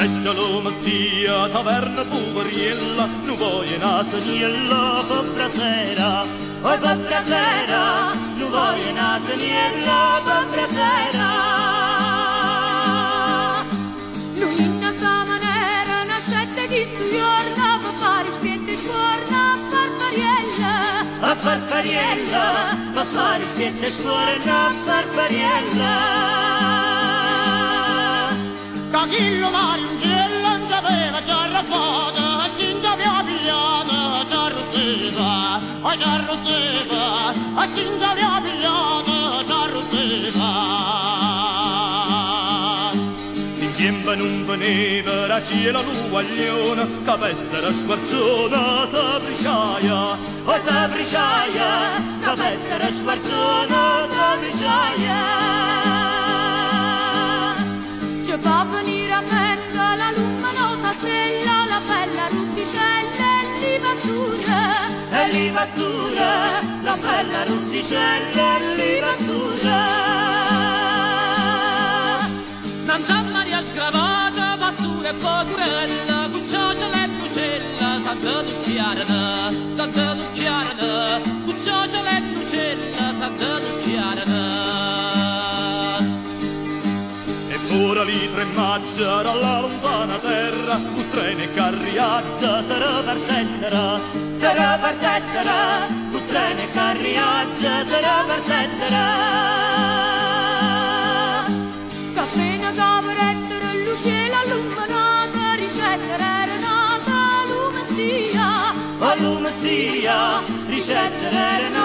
Settalo mattia, taverna puberiella, nu voglio nasa niella, papra sera. Oh, Oi papra sera, nu voglio nasa niella, papra sera. Lumina sa manera, nascette di studiorna, pa fare spiette scuorna, farfariella. A farfariella, pa fare spiette scuorna, farfariella. Farfariella. Cachillo Mariungella non c'aveva già raffato, si già aveva pigliato, già arrosteva, oh già arrosteva, si già aveva pigliato, già arrosteva. Insieme non veneva la ciela l'uguagliona, che pessera squarciona sa brisciaia, oh sa brisciaia, che pessera squarciona sa brisciaia. Ci fa venire a mente la stella, la bella rutticella e l'ivassura. E l'ivassura, la bella rutticella e l'ivassura. Non sa Maria scravata, pastura e pocurella, con cioccia e nucella, santa ducchiarana, santa ducchiarana, con cioccia e nucella, santa ducchiarana. Maggia dalla lontana terra, un treno e carriaggia sarà per terra, sarà per terra, un treno e carriaggia sarà per terra. Caffena caporettere, luce la illuminata, ricetta era nata, lume sia. A lume sia, ricetta era nata,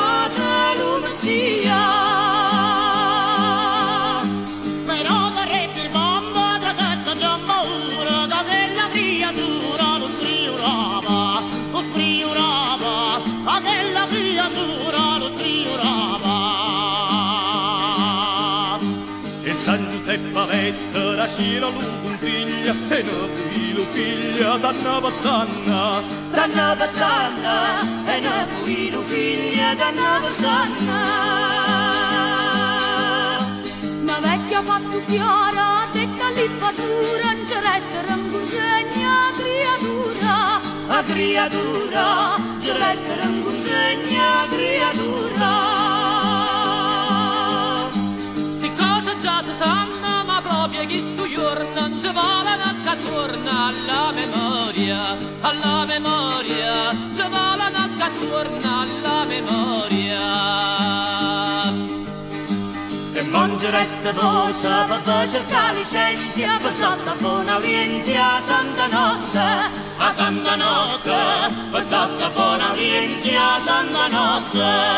Avette la scira lunziglia e ne fu lo figlia d'anna battanna, d'anna battanna, e ne fu lo figlia d'anna battanna. Una vecchia fatto chiara, detta l'iffatura, non c'è retta, non consegna creatura. A creatura, geletta non consegna non ci vuole che torna alla memoria, alla memoria, ci vuole che torna alla memoria. E mangia resta voce per cercare licenzia per tanta buona udienza santa notte, a santa notte, per tanta buona udienza santa notte.